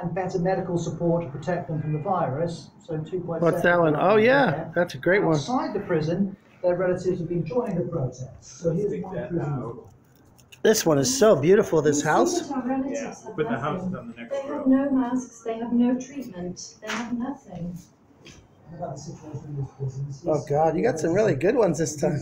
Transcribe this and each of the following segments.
and better medical support to protect them from the virus. So 2.7. What's that one? Oh, yeah, that's a great one. Outside the prison, their relatives have been joining the protests. So here's one prison. out. This one is so beautiful, this You house. our Yeah, have but the house is on the next They have no masks, they have no treatment, they have nothing. How about the situation in this prison? This Oh, God, you got some really good ones this time.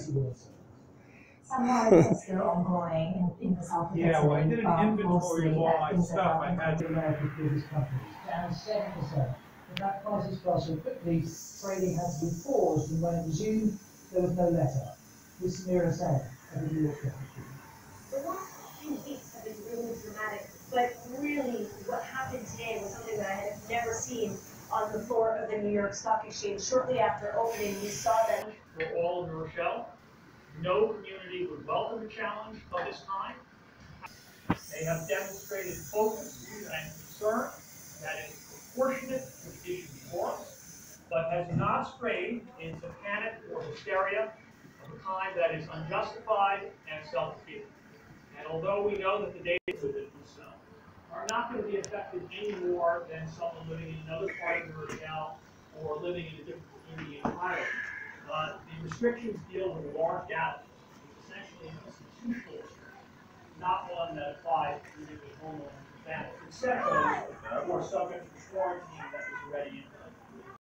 Some riots are still ongoing in, in the south of Yeah, well, I did an Italy, inventory of all my stuff. I happen had the American biggest companies, down seven percent. But that crisis fell so quickly, trading had to be paused, and when it resumed, there was no letter. This is Mira Sen the New York Stock Exchange. The last few weeks have been really dramatic, but really what happened today was something that I had never seen on the floor of the New York Stock Exchange. Shortly after opening, we saw that for all of New Rochelle. No community would welcome a challenge of this kind. They have demonstrated focus and concern that is proportionate to the issue before us, but has not strayed into panic or hysteria of a kind that is unjustified and self-defeating. And although we know that the data with it themselves are not going to be affected any more than someone living in another part of New Rochelle or living in a different community entirely, uh, the restrictions deal with large gatherings, essentially an institutional restriction, not one that applies to individual homeowners and families, except are subject to quarantine that was already in